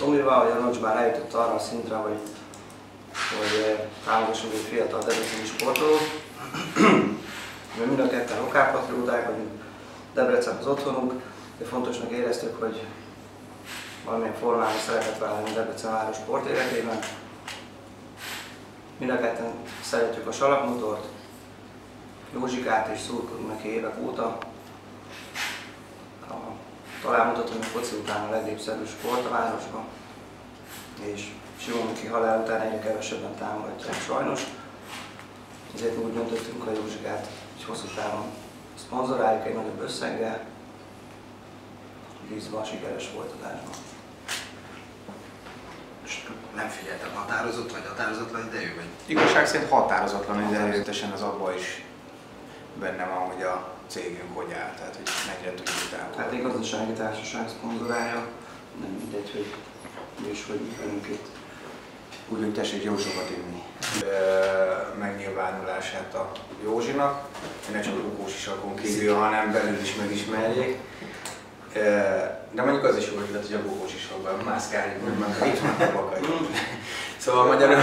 Tomival, hogy a Nocs már eljutott arra a szintre, hogy, hogy támogassunk egy fiatal debreceni sportolót. Mi mind a ketten lokálpatrióták vagyunk, Debrecen az otthonunk, de fontosnak éreztük, hogy valamilyen formában szeretett vállalni Debrecen város sport életében. Mind a ketten szeretjük a salakmotort, Józsikát és szurkolunk neki évek óta. A, talán mutatom, hogy foci után a legnépszerűbb sport a városban, és Simonki halál után egyre kevesebben támogatják sajnos. Ezért úgy döntöttünk a Józsikát egy hosszú távon szponzoráljuk egy nagyobb összeggel, bízva sikeres folytatásban. nem figyeltem, határozott vagy határozatlan idejű vagy? Igazság szerint határozatlan idejűtesen az abban is benne van, hogy a cégünk hogy áll, tehát hogy mennyire egy gazdasági társaság szponzorálja, nem mindegy, hogy is hogy működünk itt. Úgy, hogy tessék jó sokat inni. Megnyilvánulását a Józsinak, ne csak Bukós is akon kívül, hanem belül is megismerjék. De mondjuk az is jó ötlet, hogy a Bukós is fog mászkálni, meg meg itt van a bakai. Szóval magyarul,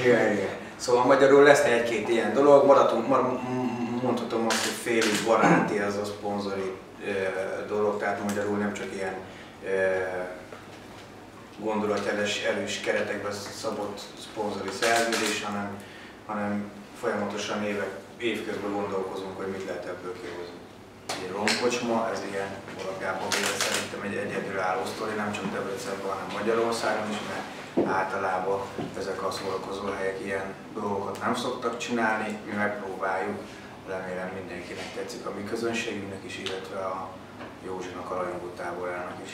igen, igen. Szóval magyarul lesz egy-két ilyen dolog, maradunk, mondhatom azt, hogy félig baráti az a szponzori dolog, tehát magyarul nem csak ilyen gondolatjeles, erős keretekben szabott szponzori szerződés, hanem, hanem folyamatosan évek, évközben gondolkozunk, hogy mit lehet ebből kihozni. Egy romkocsma, ez ilyen alapjában véle szerintem egy egyedülálló sztori, nem csak Debrecenben, hanem Magyarországon is, mert általában ezek a szórakozó helyek ilyen dolgokat nem szoktak csinálni, mi megpróbáljuk, remélem mindenkinek tetszik a mi közönségünknek is, illetve a Józsinak a rajongó táborának is.